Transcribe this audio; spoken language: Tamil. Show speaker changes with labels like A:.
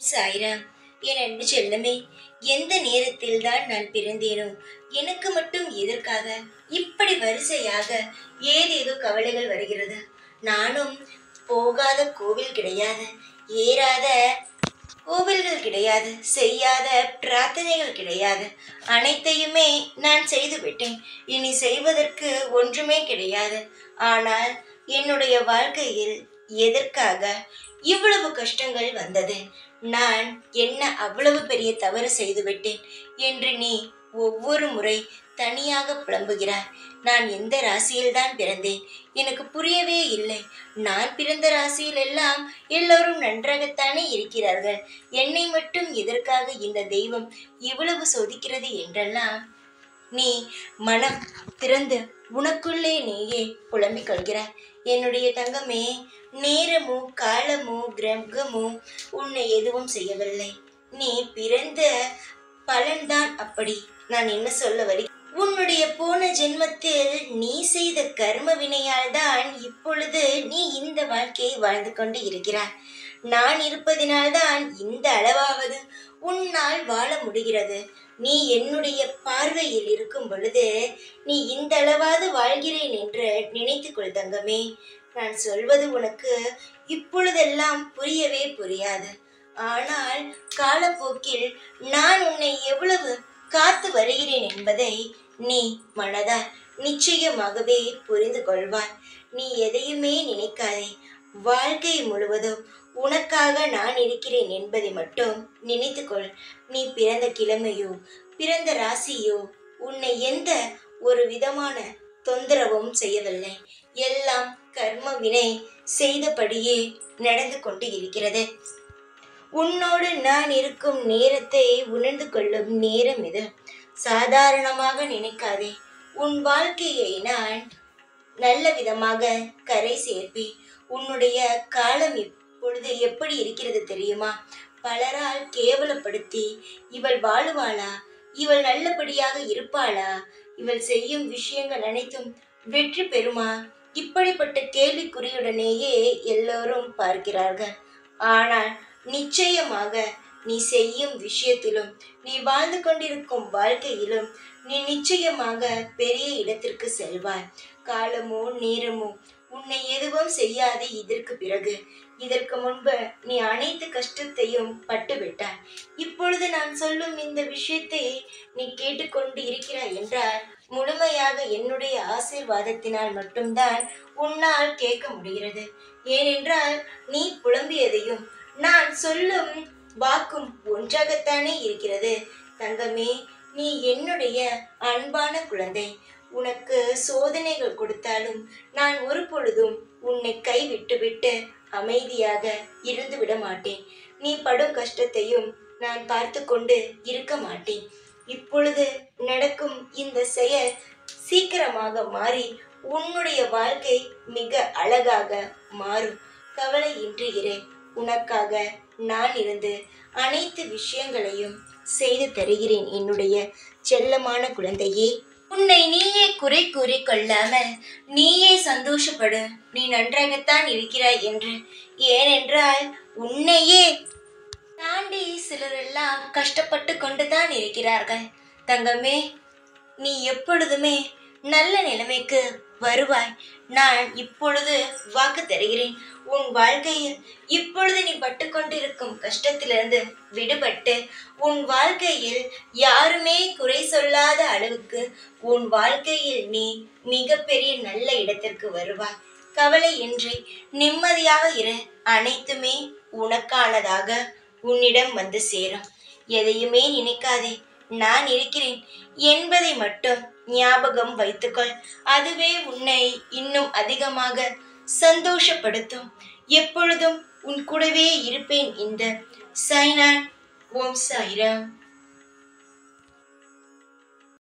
A: சாய்ரா என் அன்பு செல்லமே எந்த நேரத்தில் தான் நான் பிறந்தேனோ எனக்கு மட்டும் எதற்காக? இப்படி வரிசையாக ஏதேதோ கவலைகள் வருகிறது. நானும் போகாத கோவில் கிடையாது ஏறாத கோவில்கள் கிடையாது செய்யாத பிரார்த்தனைகள் கிடையாது. அனைத்தையுமே நான் செய்து விட்டேன் இனி செய்வதற்கு ஒன்றுமே கிடையாது. ஆனால் என்னுடைய வாழ்க்கையில் எதற்காக இவ்வளவு கஷ்டங்கள் வந்தது? நான் என்ன அவ்வளவு பெரிய தவறு செய்துவிட்டேன் என்று நீ ஒவ்வொரு முறை தனியாக புலம்புகிறாய். நான் எந்த ராசியில்தான் பிறந்தேன்? எனக்கு புரியவே இல்லை. நான் பிறந்த ராசியில் எல்லாம் எல்லோரும் நன்றாகத்தானே இருக்கிறார்கள். என்னை மட்டும் எதற்காக இந்த தெய்வம் இவ்வளவு சோதிக்கிறது என்றெல்லாம் நீ மனம் திறந்து உனக்குள்ளே நீயே புலம்பிக் கொள்கிறாய். என்னுடைய தங்கமே நேரமோ காலமோ கிரகமோ உன்னை எதுவும் செய்யவில்லை. நீ பிறந்த பலன்தான் அப்படி. நான் என்ன சொல்ல வரி? உன்னுடைய போன ஜென்மத்தில் நீ செய்த கர்ம வினையால் தான் இப்பொழுது நீ இந்த வாழ்க்கையை வாழ்ந்து கொண்டு இருக்கிறாய். நான் இருப்பதினால்தான் இந்த அளவாவது உன்னால் வாழ முடிகிறது. நீ என்னுடைய பார்வையில் இருக்கும் பொழுது நீ இந்த அளவாவது வாழ்கிறேன் என்று நினைத்துக்கொள் தங்கமே. நான் சொல்வது உனக்கு இப்பொழுதெல்லாம் புரியவே புரியாது. ஆனால் காலப்போக்கில் நான் உன்னை எவ்வளவு காத்து வருகிறேன் என்பதை நீ மனதால் நிச்சயமாகவே புரிந்து கொள்வாய் நீ எதையுமே நினைக்காதே. வாழ்க்கை முழுவதும் உனக்காக நான் இருக்கிறேன் என்பதை மட்டும் நினைத்துக்கொள். நீ பிறந்த கிழமையோ பிறந்த ராசியோ உன்னை எந்த ஒரு விதமான தொந்தரவும் செய்யவில்லை. எல்லாம் கர்ம வினை செய்தபடியே நடந்து கொண்டு இருக்கிறது. உன்னோடு நான் இருக்கும் நேரத்தை உணர்ந்து கொள்ளும் நேரம் இது. சாதாரணமாக நினைக்காதே. உன் வாழ்க்கையை நான் நல்ல விதமாக கரை சேர்ப்பி உன்னுடைய காலம் இப்பொழுது எப்படி இருக்கிறது தெரியுமா? பலரால் கேவலப்படுத்தி இவள் வாழுவாளா? இவள் நல்லபடியாக இருப்பாளா? இவள் செய்யும் விஷயங்கள் அனைத்தும் வெற்றி பெறுமா? இப்படிப்பட்ட கேள்விக்குறியுடனேயே எல்லோரும் பார்க்கிறார்கள். ஆனால் நிச்சயமாக நீ செய்யும் விஷயத்திலும் நீ வாழ்ந்து கொண்டிருக்கும் வாழ்க்கையிலும் நீ நிச்சயமாக பெரிய இடத்திற்கு செல்வாய். காலமோ நேரமோ உன்னை எதுவும் செய்யாது இதற்கு பிறகு. இதற்கு முன்பு நீ அனைத்து கஷ்டத்தையும் பட்டுவிட்டாய். இப்பொழுது நான் சொல்லும் இந்த விஷயத்தை நீ கேட்டுக்கொண்டு இருக்கிறாய் என்றால் முழுமையாக என்னுடைய ஆசீர்வாதத்தினால் மட்டும்தான் உன்னால் கேட்க முடிகிறது. ஏனென்றால் நீ புலம்பியதையும் நான் சொல்லும் வாக்கும் ஒன்றாகத்தானே இருக்கிறது. தங்கமே நீ என்னுடைய அன்பான குழந்தை. உனக்கு சோதனைகள் கொடுத்தாலும் நான் ஒரு பொழுதும் உன்னை கைவிட்டுவிட்டு அமைதியாக இருந்து விட மாட்டேன். நீ படும் கஷ்டத்தையும் நான் பார்த்து கொண்டு இருக்க மாட்டேன். இப்பொழுது நடக்கும் இந்த செயல் சீக்கிரமாக மாறி உன்னுடைய வாழ்க்கை மிக அழகாக மாறும். கவலை இரு. உனக்காக நான் இருந்து அனைத்து விஷயங்களையும் செய்து தருகிறேன் என்னுடைய செல்லமான குழந்தையே. உன்னை நீயே குறை கூறி கொள்ளாமல் நீயே சந்தோஷப்படு. நீ நன்றாகத்தான் இருக்கிறாய் என்று. ஏனென்றால் உன்னையே தாண்டி சிலரெல்லாம் கஷ்டப்பட்டு கொண்டுதான் இருக்கிறார்கள். தங்கமே நீ எப்பொழுதுமே நல்ல நிலைமைக்கு வருவாய். நான் இப்பொழுது வாக்கு தருகிறேன். உன் வாழ்க்கையில் இப்பொழுது நீ பட்டுக்கொண்டிருக்கும் கஷ்டத்திலிருந்து விடுபட்டு உன் வாழ்க்கையில் யாருமே குறை சொல்லாத அளவுக்கு உன் வாழ்க்கையில் நீ மிகப்பெரிய நல்ல இடத்திற்கு வருவாய். கவலை இன்றி நிம்மதியாக இரு. அனைத்துமே உனக்கானதாக உன்னிடம் வந்து சேரும். எதையுமே நினைக்காதே. நான் இருக்கிறேன் என்பதை மட்டும் ஞாபகம் வைத்துக்கொள். அதுவே உன்னை இன்னும் அதிகமாக சந்தோஷப்படுத்தும். எப்பொழுதும் உன் கூடவே இருப்பேன் இந்த சைனா ஓம் சாய்ராம்.